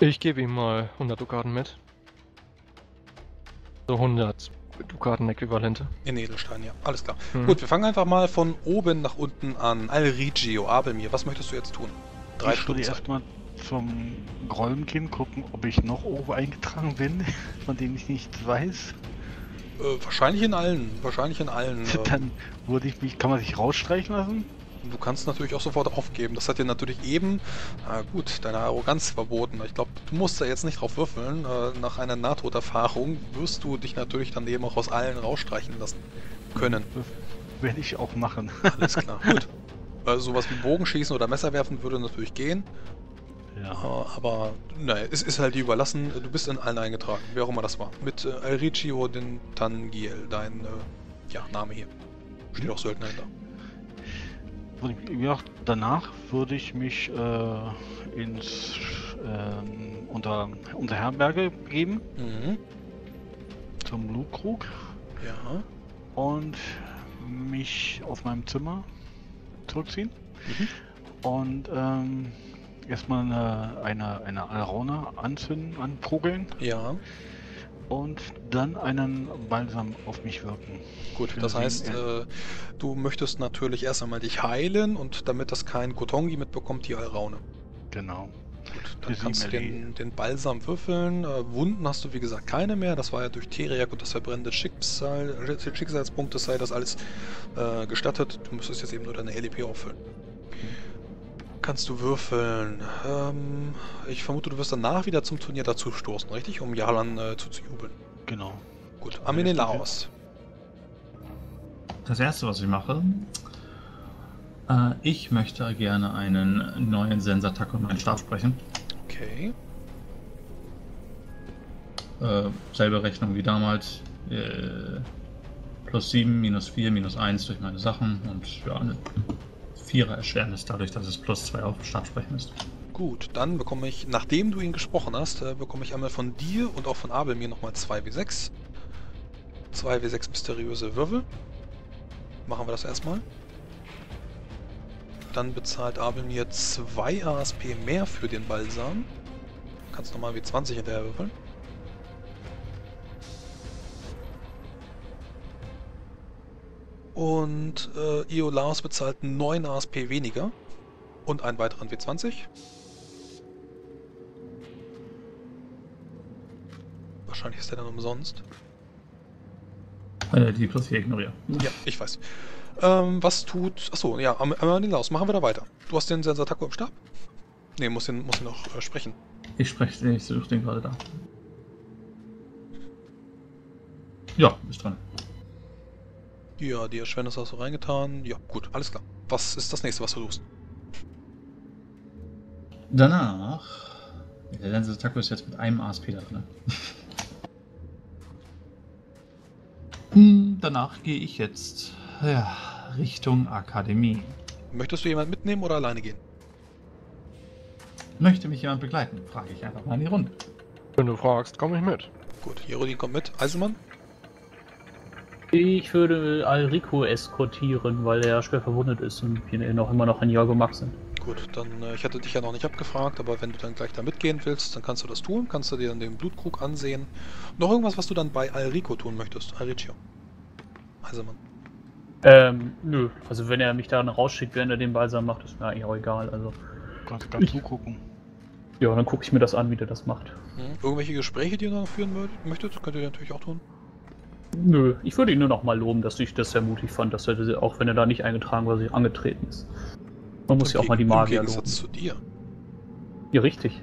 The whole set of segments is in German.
Ich gebe ihm mal 100 Dukaten mit. So 100 Dukaten-Äquivalente. In Edelstein, ja. Alles klar. Mhm. Gut, wir fangen einfach mal von oben nach unten an. Alrigio, Abelmir, was möchtest du jetzt tun? Drei ich würde Stunden Zeit. erstmal zum Rollen gehen, gucken, ob ich noch irgendwo eingetragen bin, von dem ich nichts weiß. Äh, wahrscheinlich in allen. Wahrscheinlich in allen. äh, Dann würde ich mich, kann man sich rausstreichen lassen? Du kannst natürlich auch sofort aufgeben. Das hat dir natürlich eben, na gut, deine Arroganz verboten. Ich glaube, du musst da jetzt nicht drauf würfeln. Äh, nach einer Nahtoderfahrung wirst du dich natürlich dann eben auch aus allen rausstreichen lassen können. Werde ich auch machen. Alles klar, gut. Also sowas wie Bogenschießen oder Messerwerfen würde natürlich gehen. Äh, ja. aber naja, es ist halt dir überlassen. Du bist in allen eingetragen, wer auch immer das war. Mit äh, Alriccio den Tangiel, dein äh, ja, Name hier. Steht auch Söldner hinter. Ja, danach würde ich mich äh, ins ähm, unter, unter Herberge begeben, Mhm. zum Blutkrug Ja. und mich auf meinem Zimmer zurückziehen Mhm. und ähm, erstmal eine, eine, eine Alraune anzünden, anprogeln Ja. Und dann einen Balsam auf mich wirken. Gut, das heißt, äh, du möchtest natürlich erst einmal dich heilen und damit das kein Kotongi mitbekommt, die Alraune. Genau. Gut, dann Für kannst du den, den Balsam würfeln. Äh, Wunden hast du wie gesagt keine mehr. Das war ja durch Teriak und das verbrennende Schicksal, äh, Schicksalspunkte sei das alles äh, gestattet. Du müsstest jetzt eben nur deine LEP auffüllen. Kannst du würfeln. Ähm, ich vermute, du wirst danach wieder zum Turnier dazu stoßen, richtig? Um Jalan äh, zuzujubeln. Genau. Gut, Amenelaos. Das erste, was ich mache, äh, ich möchte gerne einen neuen Sensattack und meinen Stab sprechen. Okay. Äh, selbe Rechnung wie damals. Äh, plus 7, minus 4, minus 1 durch meine Sachen und ja, eine Vierer Erschwernis dadurch, dass es plus 2 auf Stab sprechen ist. Gut, dann bekomme ich, nachdem du ihn gesprochen hast, äh, bekomme ich einmal von dir und auch von Abel mir nochmal 2W6. 2W6 mysteriöse Würfel. Machen wir das erstmal. Dann bezahlt Abel mir 2 ASP mehr für den Balsam. Kannst nochmal W20 hinterher würfeln. Und äh, Iolaos bezahlt 9 ASP weniger. Und einen weiteren W20. Wahrscheinlich ist der dann umsonst. Äh, die plus 4 ignoriere. Ja, ich weiß. Ähm, was tut. Achso, ja, Am- Amanilaus, machen wir da weiter. Du hast den Sensatako im Stab? Ne, muss ihn, muss noch äh, sprechen. Ich spreche, ich suche den gerade da. Ja, ist dran. Ja, die Erschwernis hast du reingetan. Ja, gut, alles klar. Was ist das nächste, was du tust? Danach. Der Sensattack ist jetzt mit einem ASP da drin. Hm, Danach gehe ich jetzt ja, Richtung Akademie. Möchtest du jemanden mitnehmen oder alleine gehen? Möchte mich jemand begleiten? Frage ich einfach mal in die Runde. Wenn du fragst, komme ich mit. Gut, Jerodin kommt mit. Eisenmann? Ich würde Alrico eskortieren, weil er schwer verwundet ist und wir noch immer noch in Jorgomax sind. Gut, dann, äh, ich hatte dich ja noch nicht abgefragt, aber wenn du dann gleich da mitgehen willst, dann kannst du das tun. Kannst du dir dann den Blutkrug ansehen. Noch irgendwas, was du dann bei Alrico tun möchtest? Alricio. Eisenmann. Ähm, nö. Also wenn er mich da rausschickt, während er den Balsam macht, ist mir eigentlich auch egal. Also, Kannst gar zugucken. ja, dann gucke ich mir das an, wie der das macht. Hm? Irgendwelche Gespräche, die ihr noch führen möcht- möchtet, könnt ihr natürlich auch tun. Nö, ich würde ihn nur noch mal loben, dass ich das sehr mutig fand, dass er, auch wenn er da nicht eingetragen war, sich angetreten ist. Man muss ja auch mal die Im Magier Gegensatz loben. zu dir. Ja, richtig.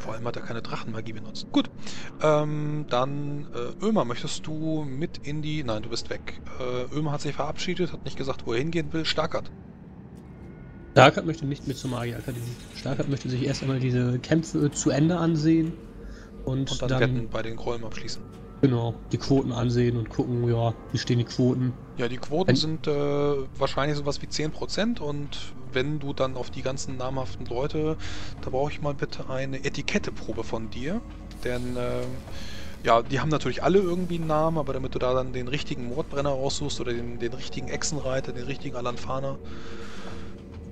Vor allem hat er keine Drachenmagie benutzt. Gut. Ähm, dann, äh, Ömer, möchtest du mit in die. Nein, du bist weg. Äh, Ömer hat sich verabschiedet, hat nicht gesagt, wo er hingehen will. Starkert. Starkert möchte nicht mit zur Magierakademie. Starkert möchte sich erst einmal diese Kämpfe zu Ende ansehen und, Und dann, dann, bei den Gräumen abschließen. Genau die Quoten ansehen und gucken, ja, wie stehen die Quoten. Ja, die Quoten Wenn- sind äh, wahrscheinlich sowas wie 10% und wenn du dann auf die ganzen namhaften Leute, da brauche ich mal bitte eine Etiketteprobe von dir. Denn, äh, ja, die haben natürlich alle irgendwie einen Namen, aber damit du da dann den richtigen Mordbrenner raussuchst oder den, den richtigen Echsenreiter, den richtigen Alanfaner.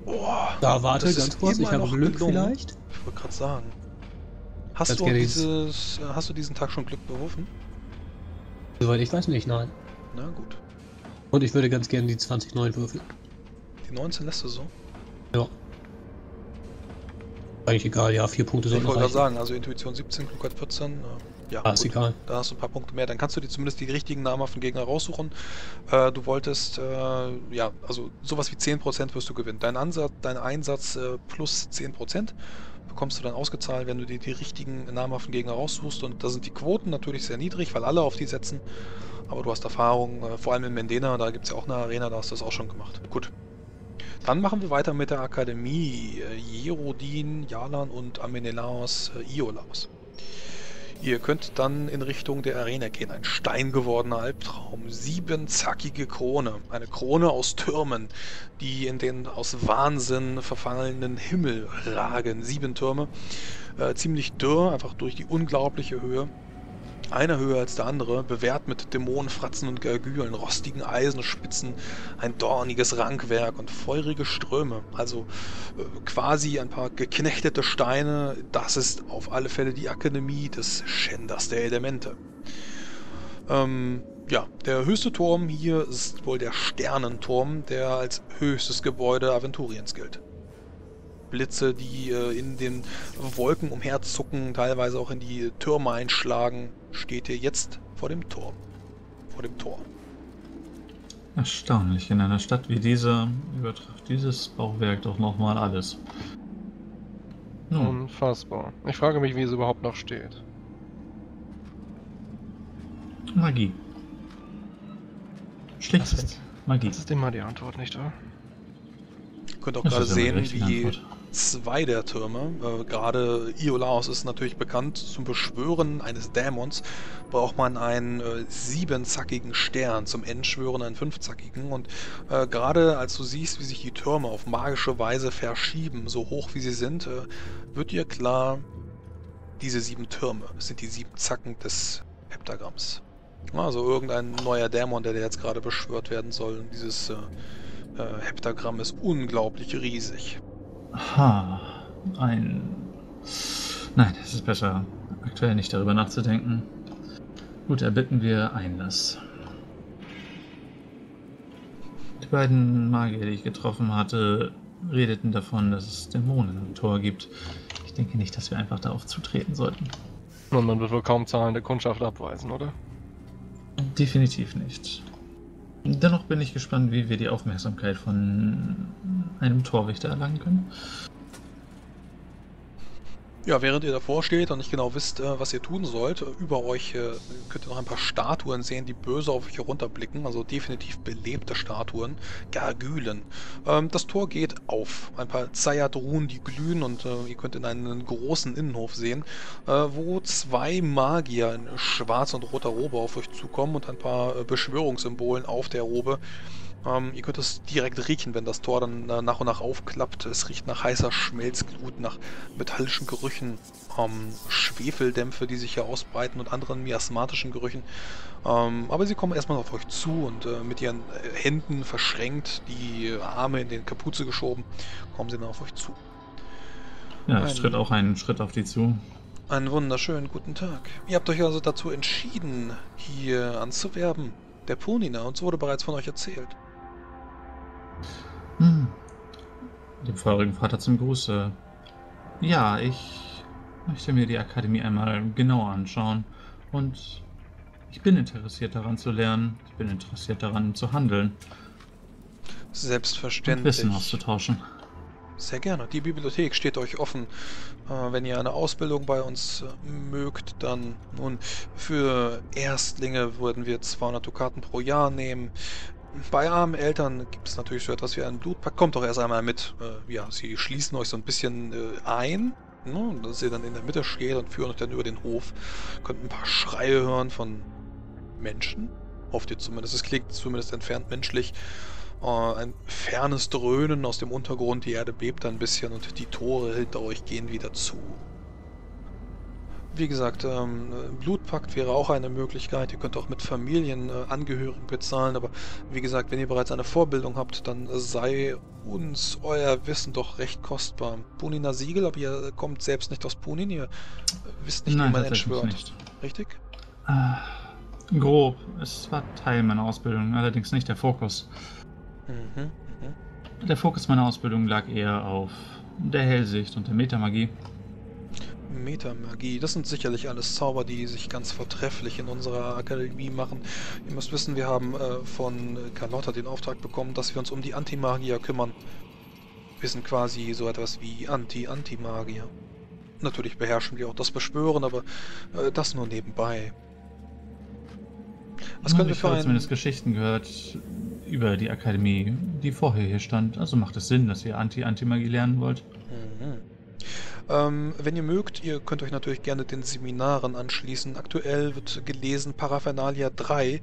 Boah, Da warte ganz kurz, ich habe noch Glück gelungen. vielleicht. Ich wollte gerade sagen. Hast du, dieses, äh, hast du diesen Tag schon Glück berufen? Soweit ich weiß nicht, nein. Na gut. Und ich würde ganz gerne die 20 neuen würfeln. Die 19 lässt du so. Ja. Eigentlich egal, ja, vier Punkte Ich sollten wollte gerade sagen, also Intuition 17, Klugheit 14. Äh, ja, Ah, ist egal. Da hast du ein paar Punkte mehr. Dann kannst du dir zumindest die richtigen namhaften Gegner raussuchen. Äh, du wolltest, äh, ja, also sowas wie 10% wirst du gewinnen. Dein, Ansatz, dein Einsatz äh, plus 10% bekommst du dann ausgezahlt, wenn du dir die richtigen namhaften Gegner raussuchst. Und da sind die Quoten natürlich sehr niedrig, weil alle auf die setzen. Aber du hast Erfahrung, äh, vor allem in Mendena, da gibt es ja auch eine Arena, da hast du das auch schon gemacht. Gut. Dann machen wir weiter mit der Akademie. Äh, Jerodin, Jalan und Amenelaos äh, Iolaos. Ihr könnt dann in Richtung der Arena gehen. Ein steingewordener Albtraum. Siebenzackige Krone. Eine Krone aus Türmen, die in den aus Wahnsinn verfallenen Himmel ragen. Sieben Türme. Äh, ziemlich dürr, einfach durch die unglaubliche Höhe. Einer höher als der andere, bewehrt mit Dämonen, Fratzen und Gargülen, rostigen Eisenspitzen, ein dorniges Rankwerk und feurige Ströme. Also äh, quasi ein paar geknechtete Steine. Das ist auf alle Fälle die Akademie des Schänders der Elemente. Ähm, ja, der höchste Turm hier ist wohl der Sternenturm, der als höchstes Gebäude Aventuriens gilt. Blitze, die äh, in den Wolken umherzucken, teilweise auch in die Türme einschlagen, steht ihr jetzt vor dem Turm. Vor dem Tor. Erstaunlich, in einer Stadt wie dieser übertrifft dieses Bauwerk doch nochmal alles. Nun, Unfassbar. Ich frage mich, wie es überhaupt noch steht. Magie. Das Schlichtweg ist- Magie. Das ist immer die Antwort, nicht wahr? Ihr könnt auch Das gerade sehen, wie Antwort. Zwei der Türme, äh, gerade Iolaos ist natürlich bekannt, zum Beschwören eines Dämons braucht man einen äh, siebenzackigen Stern, zum Endschwören einen fünfzackigen. Und äh, gerade als du siehst, wie sich die Türme auf magische Weise verschieben, so hoch wie sie sind, äh, wird dir klar, diese sieben Türme sind die sieben Zacken des Heptagramms. Also irgendein neuer Dämon, der jetzt gerade beschwört werden soll. Und dieses äh, äh, Heptagramm ist unglaublich riesig. Ha, ein. Nein, es ist besser, aktuell nicht darüber nachzudenken. Gut, erbitten wir Einlass. Die beiden Magier, die ich getroffen hatte, redeten davon, dass es Dämonen im Tor gibt. Ich denke nicht, dass wir einfach darauf zutreten sollten. Und man wird wohl kaum zahlende Kundschaft abweisen, oder? Definitiv nicht. Dennoch bin ich gespannt, wie wir die Aufmerksamkeit von einem Torwächter erlangen können. Ja, während ihr davor steht und nicht genau wisst, äh, was ihr tun sollt, äh, über euch äh, könnt ihr noch ein paar Statuen sehen, die böse auf euch herunterblicken, also definitiv belebte Statuen, Gargülen. Ähm, das Tor geht auf. Ein paar Zayat-Ruhen, die glühen und ihr könnt in einen großen Innenhof sehen, wo zwei Magier in schwarz und roter Robe auf euch zukommen und ein paar Beschwörungssymbolen auf der Robe. Ähm, ihr könnt es direkt riechen, wenn das Tor dann äh, nach und nach aufklappt. Es riecht nach heißer Schmelzglut, nach metallischen Gerüchen, ähm, Schwefeldämpfe, die sich hier ausbreiten und anderen miasmatischen Gerüchen. Ähm, aber sie kommen erstmal auf euch zu und äh, mit ihren Händen verschränkt, die Arme in den Kapuze geschoben, kommen sie dann auf euch zu. Ja, ich tritt auch einen Schritt auf die zu. Einen wunderschönen guten Tag. Ihr habt euch also dazu entschieden, hier anzuwerben. Der Punina, uns wurde bereits von euch erzählt. Hm. Dem feurigen Vater zum Gruße. Ja, ich möchte mir die Akademie einmal genauer anschauen. Und ich bin interessiert daran zu lernen. Ich bin interessiert daran zu handeln und Selbstverständlich. Wissen auszutauschen. Sehr gerne. Die Bibliothek steht euch offen. Äh, wenn ihr eine Ausbildung bei uns äh, mögt, dann nun für Erstlinge würden wir 200 Dukaten pro Jahr nehmen. Bei armen Eltern gibt es natürlich so etwas wie einen Blutpakt. Kommt doch erst einmal mit. Äh, ja, sie schließen euch so ein bisschen äh, ein, ne, dass ihr dann in der Mitte steht und führen euch dann über den Hof. Könnt ein paar Schreie hören von Menschen. Hofft ihr zumindest. Es klingt zumindest entfernt menschlich. Äh, ein fernes Dröhnen aus dem Untergrund, die Erde bebt ein bisschen und die Tore hinter euch gehen wieder zu. Wie gesagt, ähm, Blutpakt wäre auch eine Möglichkeit. Ihr könnt auch mit Familienangehörigen bezahlen, aber wie gesagt, wenn ihr bereits eine Vorbildung habt, dann sei uns euer Wissen doch recht kostbar. Puniner Siegel, aber ihr kommt selbst nicht aus Punin, ihr wisst nicht, Nein, wie man entschwört. nicht. Richtig? Äh, grob. Es war Teil meiner Ausbildung, allerdings nicht der Fokus. Mhm. mhm. Der Fokus meiner Ausbildung lag eher auf der Hellsicht und der Metamagie. Metamagie, das sind sicherlich alles Zauber, die sich ganz vortrefflich in unserer Akademie machen. Ihr müsst wissen, wir haben äh, von Carlotta den Auftrag bekommen, dass wir uns um die Antimagier kümmern. Wir sind quasi so etwas wie Anti-Antimagier. Natürlich beherrschen wir auch das Beschwören, aber äh, das nur nebenbei. Was können wir ich für habe einen... zumindest Geschichten gehört über die Akademie, die vorher hier stand. Also macht es Sinn, dass ihr Anti-Antimagie lernen wollt. Mhm. Ähm, wenn ihr mögt, ihr könnt euch natürlich gerne den Seminaren anschließen. Aktuell wird gelesen Paraphernalia 3.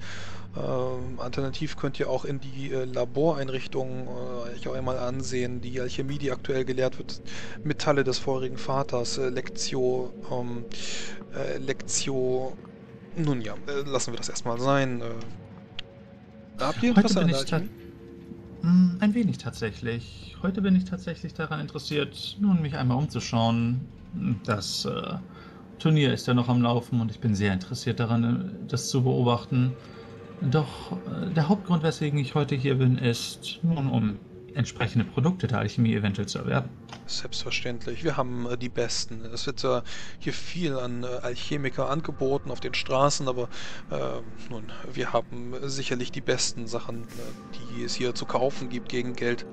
Ähm, alternativ könnt ihr auch in die äh, Laboreinrichtungen äh, euch auch einmal ansehen, die Alchemie, die aktuell gelehrt wird, Metalle des vorigen Vaters, äh, Lectio, ähm, äh, Lectio. Nun ja, äh, lassen wir das erstmal sein. Äh, habt ihr Heute Interesse an der Alchemie? Hm, Ein wenig tatsächlich. Heute bin ich tatsächlich daran interessiert, nun mich einmal umzuschauen. Das äh, Turnier ist ja noch am Laufen und ich bin sehr interessiert daran, äh, das zu beobachten. Doch äh, der Hauptgrund, weswegen ich heute hier bin, ist nun, um entsprechende Produkte der Alchemie eventuell zu erwerben. Selbstverständlich. Wir haben äh, die Besten. Es wird zwar hier viel an äh, Alchemiker angeboten auf den Straßen, aber äh, nun, wir haben sicherlich die besten Sachen, äh, die es hier zu kaufen gibt gegen Geld.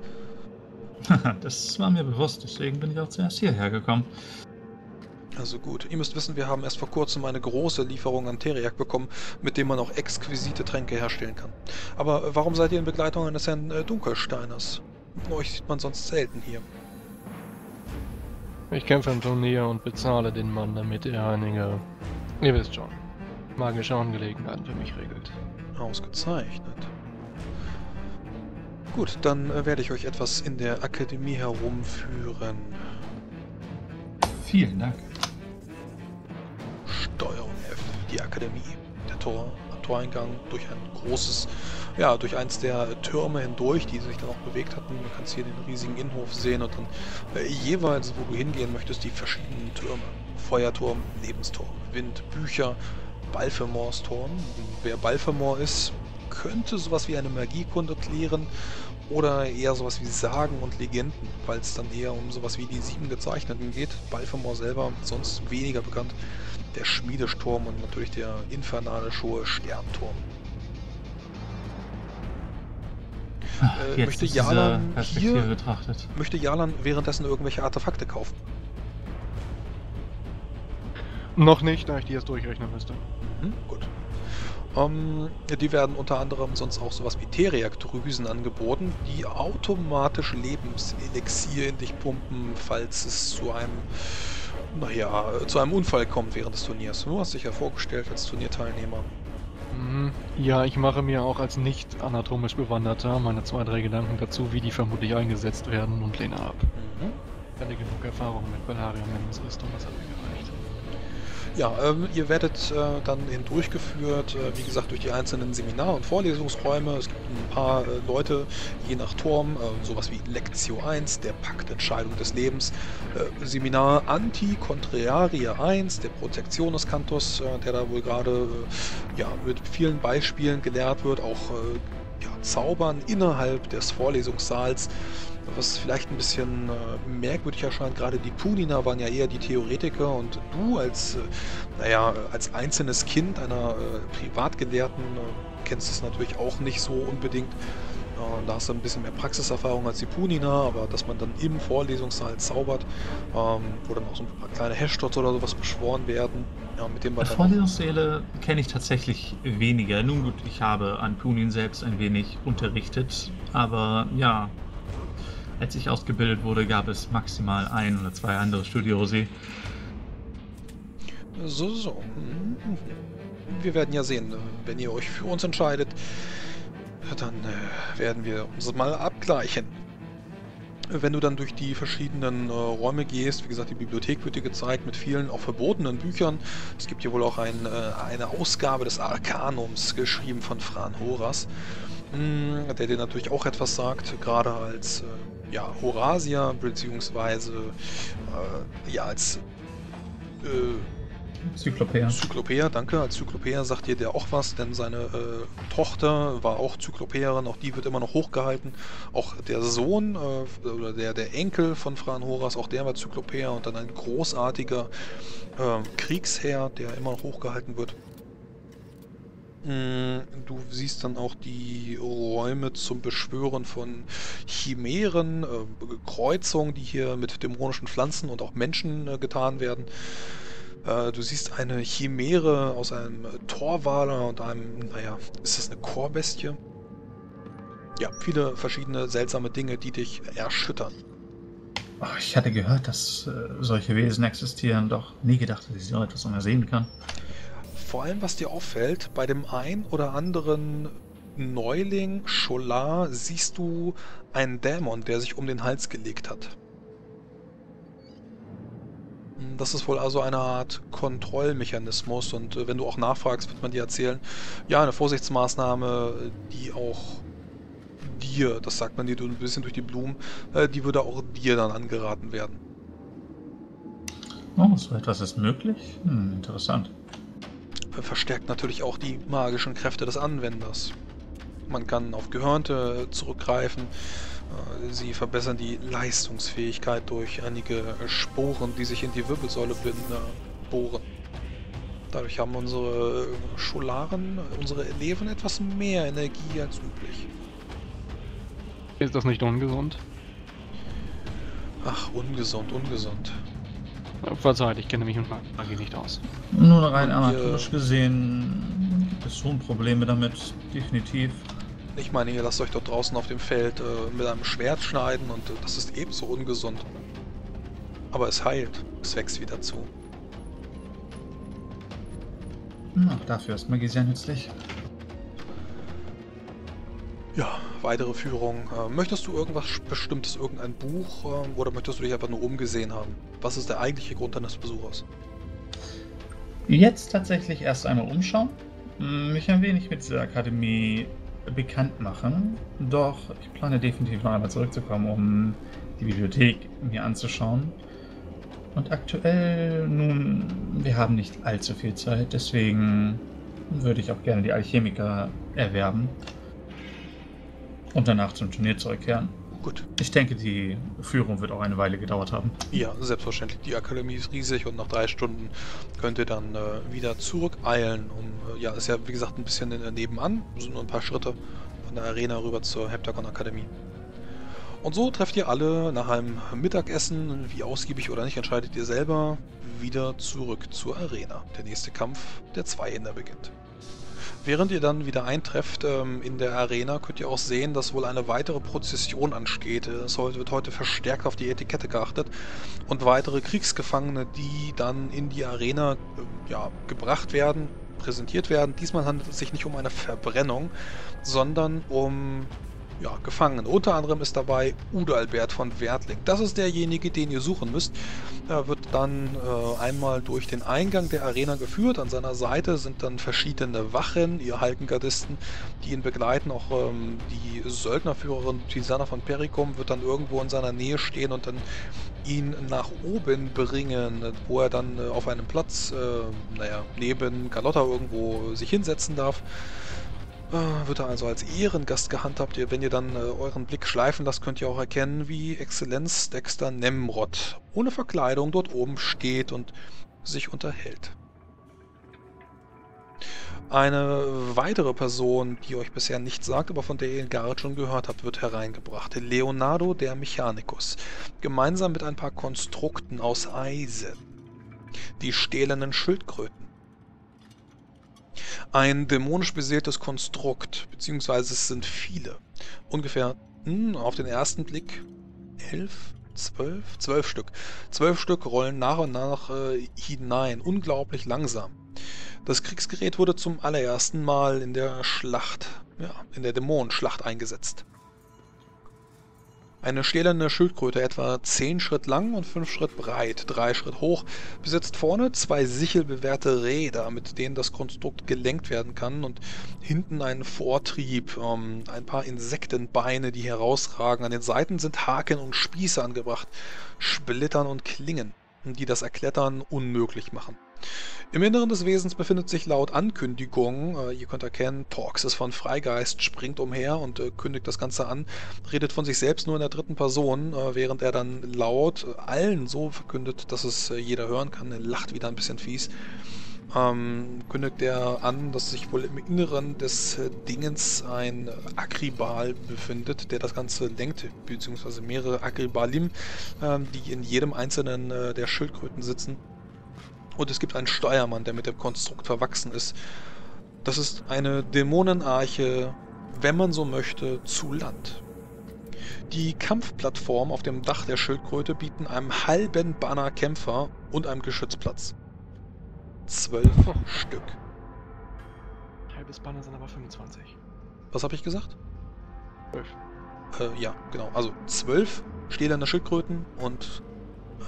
das war mir bewusst, deswegen bin ich auch zuerst hierher gekommen. Also gut. Ihr müsst wissen, wir haben erst vor kurzem eine große Lieferung an Teriak bekommen, mit dem man auch exquisite Tränke herstellen kann. Aber äh, warum seid ihr in Begleitung eines Herrn äh, Dunkelsteiners? Euch sieht man sonst selten hier. Ich kämpfe im Turnier und bezahle den Mann, damit er einige, ihr wisst schon, magische Angelegenheiten für mich regelt. Ausgezeichnet. Gut, dann äh, werde ich euch etwas in der Akademie herumführen. Vielen Dank. Steuerung F, die Akademie. Der Tor, Toreingang durch ein großes, ja, durch eins der Türme hindurch, die sich dann auch bewegt hatten. Du kannst hier den riesigen Innenhof sehen und dann äh, jeweils, wo du hingehen möchtest, die verschiedenen Türme. Feuerturm, Lebensturm, Wind, Bücher, Balfemors Turm. Wer Balfemor ist, könnte sowas wie eine Magiekunde klären oder eher sowas wie Sagen und Legenden, weil es dann eher um sowas wie die sieben Gezeichneten geht. Balfemor selber sonst weniger bekannt. Der Schmiedesturm und natürlich der infernale Schohe Sternturm. Äh, Jetzt möchte Jalan hier- betrachtet. Möchte Jalan währenddessen irgendwelche Artefakte kaufen? Noch nicht, da ich die erst durchrechnen müsste. Mhm, gut. Ähm, die werden unter anderem sonst auch sowas wie Teriak-Drüsen angeboten, die automatisch Lebenselixier in dich pumpen, falls es zu einem, naja, zu einem Unfall kommt während des Turniers. Du hast dich ja vorgestellt als Turnierteilnehmer. Mhm. Ja, ich mache mir auch als nicht anatomisch Bewanderter meine zwei, drei Gedanken dazu, wie die vermutlich eingesetzt werden und lehne ab. Mhm. Ich hatte genug Erfahrung mit Bellarium Rüstung, das hat mir gereicht. Ja, ähm, ihr werdet äh, dann hindurchgeführt, äh, wie gesagt, durch die einzelnen Seminar- und Vorlesungsräume. Es gibt ein paar äh, Leute, je nach Turm, äh, sowas wie Lectio 1, der Pakt Entscheidung des Lebens, äh, Seminar Anti Contraria 1, der Protektionis Cantus, äh, der da wohl gerade ja, mit vielen Beispielen gelehrt wird, auch ja, Zaubern innerhalb des Vorlesungssaals. Was vielleicht ein bisschen äh, merkwürdig erscheint, gerade die Puniner waren ja eher die Theoretiker und du als, äh, naja, als einzelnes Kind einer äh, Privatgelehrten äh, kennst es natürlich auch nicht so unbedingt. Äh, da hast du ein bisschen mehr Praxiserfahrung als die Puniner, aber dass man dann im Vorlesungssaal zaubert, ähm, wo dann auch so ein paar kleine Hashdots oder sowas beschworen werden, ja, mit dem man Vorlesungssäle kenne ich tatsächlich weniger. Nun gut, ich habe an Punin selbst ein wenig unterrichtet, aber ja, als ich ausgebildet wurde, gab es maximal ein oder zwei andere Studiosi. So, so. Wir werden ja sehen, wenn ihr euch für uns entscheidet, dann äh, werden wir uns mal abgleichen. Wenn du dann durch die verschiedenen äh, Räume gehst, wie gesagt, die Bibliothek wird dir gezeigt mit vielen auch verbotenen Büchern. Es gibt hier wohl auch ein, äh, eine Ausgabe des Arkanums, geschrieben von Fran Horas, mh, der dir natürlich auch etwas sagt, gerade als äh, ja, Horasier, beziehungsweise äh, ja, als äh, Zyklopea. Zyklopea, danke. Als Zyklopea sagt dir der auch was, denn seine äh, Tochter war auch Zyklopäerin, auch die wird immer noch hochgehalten. Auch der Sohn äh, oder der, der Enkel von Fran Horas, auch der war Zyklopea und dann ein großartiger äh, Kriegsherr, der immer noch hochgehalten wird. Mm, Du siehst dann auch die Räume zum Beschwören von Chimären, äh, Kreuzungen, die hier mit dämonischen Pflanzen und auch Menschen äh, getan werden. Äh, du siehst eine Chimäre aus einem Torwaler und einem, naja, ist das eine Chorbestie? Ja, viele verschiedene seltsame Dinge, die dich erschüttern. Oh, ich hatte gehört, dass äh, solche Wesen existieren, doch nie gedacht, dass ich so etwas noch sehen kann. Vor allem, was dir auffällt, bei dem ein oder anderen Neuling, Scholar, siehst du einen Dämon, der sich um den Hals gelegt hat. Das ist wohl also eine Art Kontrollmechanismus und äh, wenn du auch nachfragst, wird man dir erzählen, ja, eine Vorsichtsmaßnahme, die auch dir, das sagt man dir ein bisschen durch die Blumen, äh, die würde auch dir dann angeraten werden. Oh, so etwas ist möglich? Hm, interessant. Verstärkt natürlich auch die magischen Kräfte des Anwenders. Man kann auf Gehörnte zurückgreifen. Äh, Sie verbessern die Leistungsfähigkeit durch einige Sporen, die sich in die Wirbelsäule binden, äh, bohren. Dadurch haben unsere Scholaren, unsere Eleven etwas mehr Energie als üblich. Ist das nicht ungesund? Ach, ungesund, ungesund. Verzeiht, ich kenne mich mit Magie nicht aus. Nur rein anatomisch gesehen gibt es schon Probleme damit, definitiv. Ich meine, ihr lasst euch dort draußen auf dem Feld äh, mit einem Schwert schneiden und äh, das ist ebenso ungesund. Aber es heilt. Es wächst wieder zu. Auch dafür ist Magie sehr nützlich. Ja, weitere Führung. Äh, möchtest du irgendwas Bestimmtes, irgendein Buch äh, oder möchtest du dich einfach nur umgesehen haben? Was ist der eigentliche Grund deines Besuchers? Jetzt tatsächlich erst einmal umschauen, mich ein wenig mit dieser Akademie bekannt machen. Doch ich plane definitiv noch einmal zurückzukommen, um die Bibliothek mir anzuschauen. Und aktuell, nun, wir haben nicht allzu viel Zeit, deswegen würde ich auch gerne die Alchemiker erwerben und danach zum Turnier zurückkehren. Gut. Ich denke, die Führung wird auch eine Weile gedauert haben. Ja, selbstverständlich. Die Akademie ist riesig und nach drei Stunden könnt ihr dann äh, wieder zurückeilen. Um, äh, ja, ist ja wie gesagt ein bisschen nebenan, sind nur ein paar Schritte von der Arena rüber zur Heptagon Akademie. Und so trefft ihr alle nach einem Mittagessen, wie ausgiebig oder nicht, entscheidet ihr selber, wieder zurück zur Arena. Der nächste Kampf der Zweihinder beginnt. Während ihr dann wieder eintrefft ähm, in der Arena, könnt ihr auch sehen, dass wohl eine weitere Prozession ansteht. Es wird heute verstärkt auf die Etikette geachtet und weitere Kriegsgefangene, die dann in die Arena äh, ja, gebracht werden, präsentiert werden. Diesmal handelt es sich nicht um eine Verbrennung, sondern um ja, Gefangene. Unter anderem ist dabei Udalbert von Wertling. Das ist derjenige, den ihr suchen müsst. Er wird dann äh, einmal durch den Eingang der Arena geführt. An seiner Seite sind dann verschiedene Wachen, ihr Halkengardisten, die ihn begleiten. Auch ähm, die Söldnerführerin Tisana von Pericum wird dann irgendwo in seiner Nähe stehen und dann ihn nach oben bringen, wo er dann äh, auf einem Platz, äh, naja, neben Galotta irgendwo sich hinsetzen darf. Äh, Wird er also als Ehrengast gehandhabt. Wenn ihr dann äh, euren Blick schleifen lasst, könnt ihr auch erkennen, wie Exzellenz Dexter Nemrod ohne Verkleidung dort oben steht und sich unterhält. Eine weitere Person, die euch bisher nichts sagt, aber von der ihr Garrett schon gehört habt, wird hereingebracht. Leonardo der Mechanicus. Gemeinsam mit ein paar Konstrukten aus Eisen. Die stählernen Schildkröten. Ein dämonisch beseeltes Konstrukt, beziehungsweise es sind viele. Ungefähr hm, auf den ersten Blick elf, zwölf, zwölf Stück. Zwölf Stück rollen nach und nach äh, hinein, unglaublich langsam. Das Kriegsgerät wurde zum allerersten Mal in der Schlacht, ja, in der Dämonenschlacht eingesetzt. Eine stählerne Schildkröte, etwa 10 Schritt lang und 5 Schritt breit, 3 Schritt hoch, besitzt vorne zwei sichelbewehrte Räder, mit denen das Konstrukt gelenkt werden kann und hinten einen Vortrieb, ähm, ein paar Insektenbeine, die herausragen. An den Seiten sind Haken und Spieße angebracht, Splittern und Klingen, die das Erklettern unmöglich machen. Im Inneren des Wesens befindet sich laut Ankündigung, äh, ihr könnt erkennen, Torx ist von Freigeist, springt umher und äh, kündigt das Ganze an, redet von sich selbst nur in der dritten Person, äh, während er dann laut äh, allen so verkündet, dass es äh, jeder hören kann. Er lacht wieder ein bisschen fies. Ähm, kündigt er an, dass sich wohl im Inneren des äh, Dingens ein Akribal befindet, der das Ganze lenkt, beziehungsweise mehrere Akribalim, ähm, die in jedem einzelnen der Schildkröten sitzen. Und es gibt einen Steuermann, der mit dem Konstrukt verwachsen ist. Das ist eine Dämonenarche, wenn man so möchte, zu Land. Die Kampfplattform auf dem Dach der Schildkröte bieten einem halben Banner Kämpfer und einem Geschützplatz. Zwölf Stück. Halbes Banner sind aber 25. Was habe ich gesagt? 12. Äh, ja, genau. Also zwölf stählerne Schildkröten und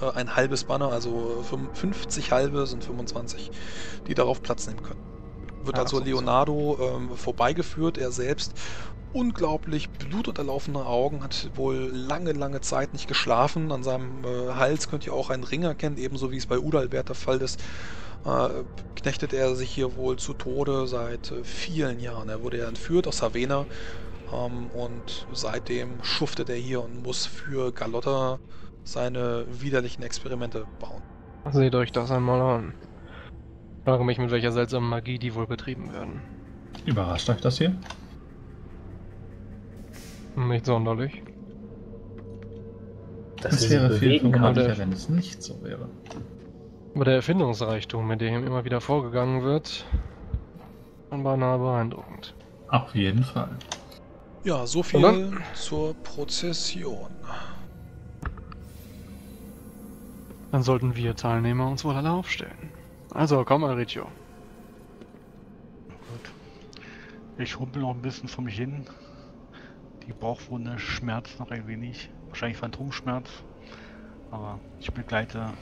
äh, ein halbes Banner, also fünf- 50 halbe sind 25, die darauf Platz nehmen können. Wird Ah, also so, so. Leonardo ähm, vorbeigeführt, er selbst unglaublich blutunterlaufene Augen, hat wohl lange, lange Zeit nicht geschlafen. An seinem äh, Hals könnt ihr auch einen Ring erkennen, ebenso wie es bei Udalbert der Fall ist. Äh, knechtet er sich hier wohl zu Tode seit äh, vielen Jahren. Er wurde ja entführt aus Havena ähm, und seitdem schuftet er hier und muss für Galotta seine widerlichen Experimente bauen. Seht euch das einmal an. Ich frage mich, mit welcher seltsamen Magie die wohl betrieben werden. Überrascht euch das hier? Nicht sonderlich. Es sie wäre viel verwunderlicher, wenn es nicht so wäre. Aber der Erfindungsreichtum, mit dem immer wieder vorgegangen wird, schon beinahe beeindruckend. Auf jeden Fall. Ja, so viel dann- zur Prozession. Dann sollten wir Teilnehmer uns wohl alle aufstellen. Also, komm mal, Riccio. Gut. Ich humpel noch ein bisschen vor mich hin. Die Bauchwunde schmerzt noch ein wenig. Wahrscheinlich Phantomschmerz. Aber ich begleite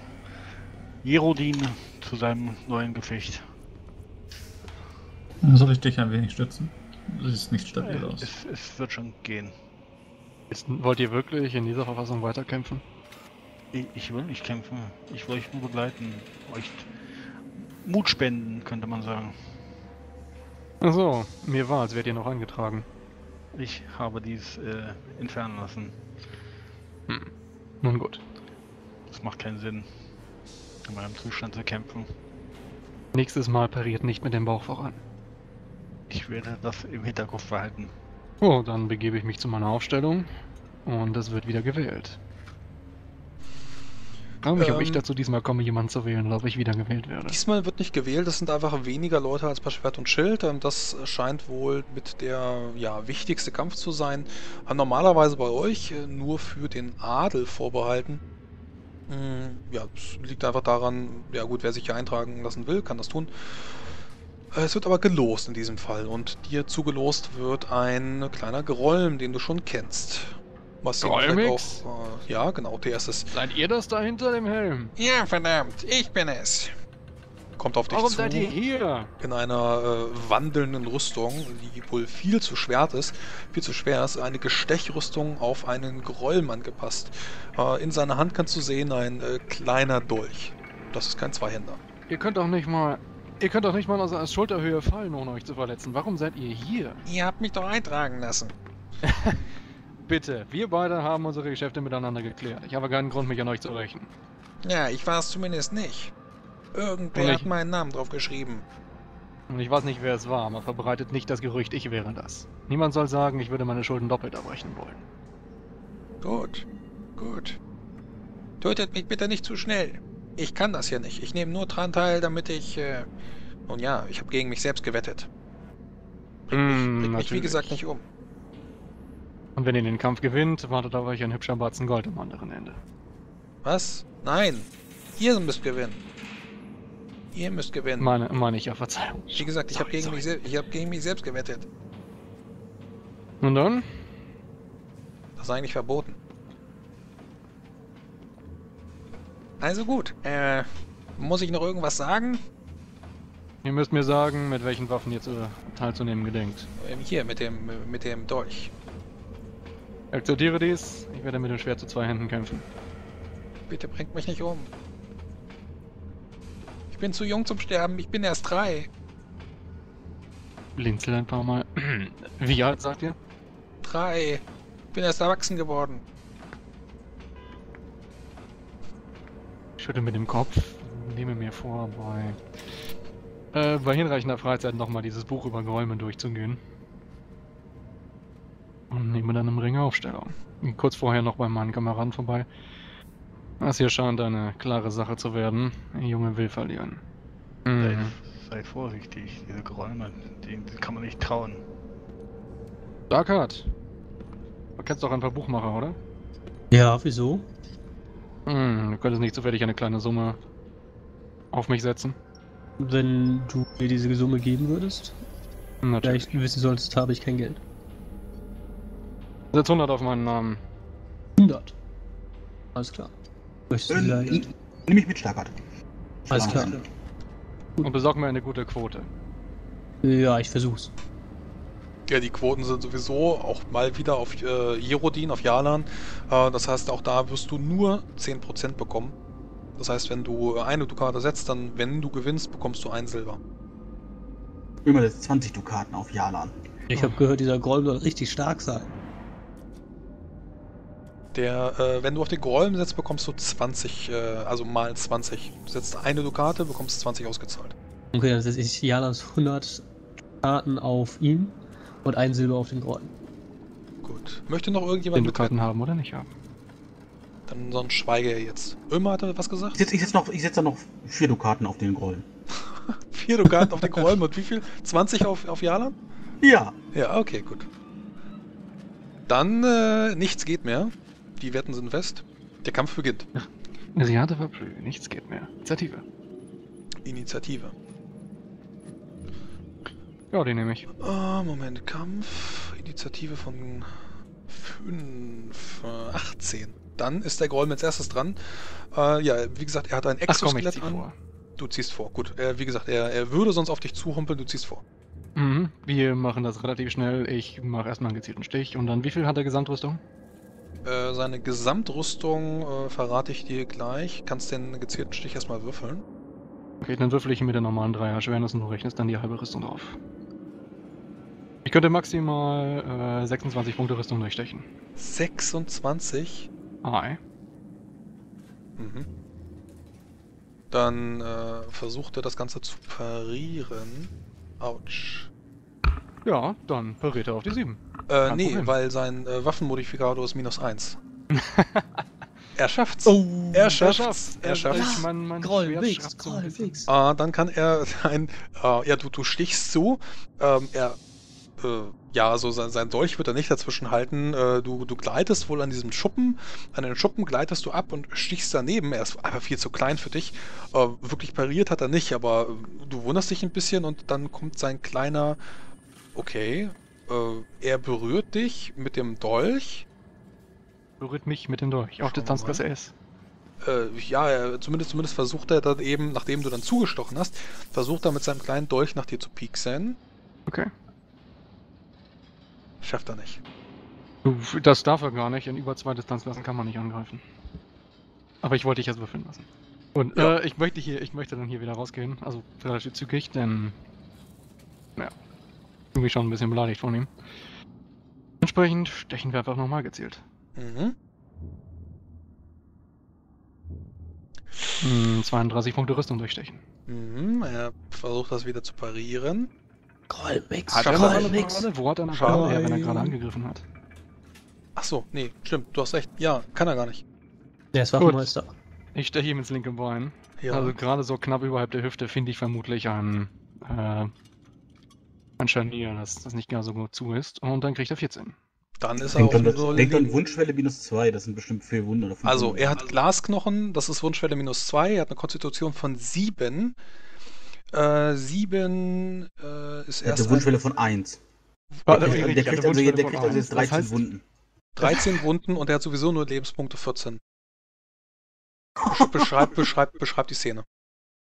Jerodin zu seinem neuen Gefecht. Soll ich dich ein wenig stützen? Du siehst nicht stabil Äh, aus. Es, es wird schon gehen. Ist, wollt ihr wirklich in dieser Verfassung weiterkämpfen? Ich, ich will nicht kämpfen. Ich will euch nur begleiten. Euch Mut spenden, könnte man sagen. Achso, mir war, als wärt ihr noch angetragen. Ich habe dies äh, entfernen lassen. Hm. Nun gut. Das macht keinen Sinn, in meinem Zustand zu kämpfen. Nächstes Mal pariert nicht mit dem Bauch voran. Ich werde das im Hinterkopf behalten. Oh, dann begebe ich mich zu meiner Aufstellung und es wird wieder gewählt. Frage mich, ob ich Ähm. dazu diesmal komme, jemanden zu wählen oder ob ich wieder gewählt werde. Diesmal wird nicht gewählt, es sind einfach weniger Leute als bei Schwert und Schild. Ähm, Das scheint wohl mit der ja, wichtigste Kampf zu sein. Normalerweise bei euch äh, nur für den Adel vorbehalten. Mm, Ja, es liegt einfach daran, ja gut, wer sich hier eintragen lassen will, kann das tun. Äh, Es wird aber gelost in diesem Fall und dir zugelost wird ein kleiner Grolm, den du schon kennst. Was Grollmix? auch, äh, ja, genau, der ist es. Seid ihr das da hinter dem Helm? Ja, verdammt, ich bin es. Kommt auf dich Warum zu seid ihr hier? in einer äh, wandelnden Rüstung, die wohl viel zu schwer ist, viel zu schwer ist, eine Gestechrüstung auf einen Grolm angepasst. Äh, in seiner Hand kannst du sehen ein äh, kleiner Dolch. Das ist kein Zweihänder. Ihr könnt doch nicht mal. Ihr könnt doch nicht mal aus aus Schulterhöhe fallen, ohne euch zu verletzen. Warum seid ihr hier? Ihr habt mich doch eintragen lassen. Bitte, wir beide haben unsere Geschäfte miteinander geklärt. Ich habe keinen Grund, mich an euch zu rächen. Ja, ich war es zumindest nicht. Irgendwer ich- hat meinen Namen drauf geschrieben. Und ich weiß nicht, wer es war, aber verbreitet nicht das Gerücht, ich wäre das. Niemand soll sagen, ich würde meine Schulden doppelt abbrechen wollen. Gut, gut. Tötet mich bitte nicht zu schnell. Ich kann das hier nicht. Ich nehme nur dran teil, damit ich. Äh, nun ja, ich habe gegen mich selbst gewettet. Bring mich, Mm, bring mich wie gesagt nicht um. Und wenn ihr den Kampf gewinnt, wartet auf euch ein hübscher Batzen Gold am anderen Ende. Was? Nein! Ihr müsst gewinnen! Ihr müsst gewinnen. Meine, meine ich ja, Verzeihung. Wie gesagt, ich habe gegen, hab gegen mich selbst gewettet. Und dann? Das ist eigentlich verboten. Also gut, äh, muss ich noch irgendwas sagen? Ihr müsst mir sagen, mit welchen Waffen ihr teilzunehmen gedenkt. Ähm, hier, mit dem, mit dem Dolch. Ich akzeptiere dies. Ich werde mit dem Schwert zu zwei Händen kämpfen. Bitte bringt mich nicht um. Ich bin zu jung zum Sterben. Ich bin erst drei. Blinzel ein paar Mal. Wie alt sagt ihr? Drei. Ich bin erst erwachsen geworden. Ich schüttel mit dem Kopf. Nehme mir vor, bei, äh, bei hinreichender Freizeit nochmal dieses Buch über Gräume durchzugehen. Und nehme dann im Ring Aufstellung. Kurz vorher noch bei meinen Kameraden vorbei. Das hier scheint eine klare Sache zu werden. Der Junge will verlieren. Seid, Mhm. seid vorsichtig, diese Gräume, denen kann man nicht trauen. Darkart. Du kennst doch ein paar Buchmacher, oder? Ja, wieso? Hm, du könntest nicht zufällig eine kleine Summe auf mich setzen. Wenn du mir diese Summe geben würdest, Natürlich. vielleicht wissen solltest, habe ich kein Geld. Setz 100 auf meinen Namen. 100. Alles klar. Ähm, Nimm ich mit, Starkart. Alles klar. Und besorg mir eine gute Quote. Ja, ich versuch's. Ja, die Quoten sind sowieso auch mal wieder auf äh, Irodin, auf Jalan. Äh, das heißt, auch da wirst du nur 10% bekommen. Das heißt, wenn du eine Dukate setzt, dann, wenn du gewinnst, bekommst du ein Silber. Immer das 20 Dukaten auf Jalan. Ich habe gehört, dieser Groll soll richtig stark sein. Der, äh, wenn du auf den Grollen setzt, bekommst du 20, äh, also mal 20. Du setzt eine Dukate, bekommst 20 ausgezahlt. Okay, dann setze ich Jalas 100 Karten auf ihn und ein Silber auf den Groll. Gut. Möchte noch Den irgendjemand du Karten mitwetten? haben oder nicht haben. Dann sonst schweige er jetzt. Ömer hatte was Ich gesagt? setze ich setz noch, ich setz noch vier Dukaten auf den Grollen. Vier Dukaten auf den Grollen und wie viel? 20 auf, auf Jalan? Ja. Ja, okay, gut. Dann, äh, nichts geht mehr. Die Wetten sind fest. Der Kampf beginnt. Sie hatte Verplü, nichts geht mehr. Initiative. Initiative. Ja, die nehme ich. Ah, Moment, Kampf. Initiative von 5, äh, 18. Dann ist der Groll als erstes dran. Äh, ja, wie gesagt, er hat ein Ach komm, ich Exoskelett zieh an. vor. Du ziehst vor, gut. Äh, wie gesagt, er, er würde sonst auf dich zuhumpeln, du ziehst vor. Mhm. Wir machen das relativ schnell. Ich mache erstmal einen gezielten Stich. Und dann, wie viel hat er Gesamtrüstung? Äh, seine Gesamtrüstung äh, verrate ich dir gleich. Kannst den gezielten Stich erstmal würfeln. Okay, dann würfel ich ihn mit der normalen Dreier Schwernis und du rechnest dann die halbe Rüstung drauf. Ich könnte maximal äh, 26 Punkte Rüstung durchstechen. 26. Ei. Mhm. Dann äh, versucht er das Ganze zu parieren. Autsch. Ja, dann verrät er auf die 7. Äh, Kein nee, Problem. weil sein äh, Waffenmodifikator ist minus 1. er schafft's. Oh, er schafft's. Er Äh, schafft's. ich mein, mein Groll, Wix, so ein Groll, bisschen. Wix. Ah, dann kann er ein. Äh, ja, du, du stichst zu. Ähm, er. Äh, ja, also sein, sein Dolch wird er nicht dazwischen halten. Äh, du, du gleitest wohl an diesem Schuppen. An den Schuppen gleitest du ab und stichst daneben. Er ist einfach viel zu klein für dich. Äh, wirklich pariert hat er nicht, aber äh, du wunderst dich ein bisschen und dann kommt sein kleiner. Okay. Äh, er berührt dich mit dem Dolch. Berührt mich mit dem Dolch. Auf Distanzklasse S. Äh, ja, zumindest, zumindest versucht er dann eben, nachdem du dann zugestochen hast, versucht er mit seinem kleinen Dolch nach dir zu pieksen. Okay. Schafft er nicht. Das darf er gar nicht. In über zwei Distanzklassen kann man nicht angreifen. Aber ich wollte dich jetzt würfeln lassen. Und Ja. äh, ich möchte hier, ich möchte dann hier wieder rausgehen. Also relativ zügig, denn. Ja. Mich schon ein bisschen beleidigt von ihm. Entsprechend stechen wir einfach nochmal gezielt. Mhm. Hm, 32 Punkte Rüstung durchstechen. Mhm. Er versucht das wieder zu parieren. Groll, Wix, Hat er noch Groll, eine Wix. Parade? Wo hat er eine Schade. Parade, her, wenn er gerade angegriffen hat? Ach so, nee, stimmt, du hast recht. Ja, kann er gar nicht. Der ist Gut. Waffenmeister. Ich steche ihm ins linke Bein. Ja. Also gerade so knapp überhalb der Hüfte finde ich vermutlich ein, äh, ein Scharnier, das, das nicht gar so gut zu ist. Und dann kriegt er 14. dann ist er Denkt auf an, denkt an. Wunschwelle minus 2, das sind bestimmt vier Wunden oder Also, Wunden. er hat Glasknochen, das ist Wunschwelle minus 2, er hat eine Konstitution von 7. Äh, 7 äh, ist Er hat erst eine Wunschwelle von 1. Warte, Der, kriegt also, der kriegt also eins. jetzt 13 Das heißt, Wunden. 13 Wunden und er hat sowieso nur Lebenspunkte 14. Besch- Beschreib, beschreib, beschreib die Szene.